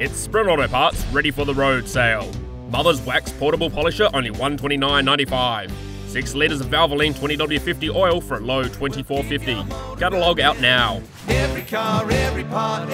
It's Sprint Auto Parts ready for the road sale. Mother's Wax Portable Polisher only $129.95. 6 litres of Valvoline 20W50 oil for a low $24.50. Catalogue out now. Every car, every part.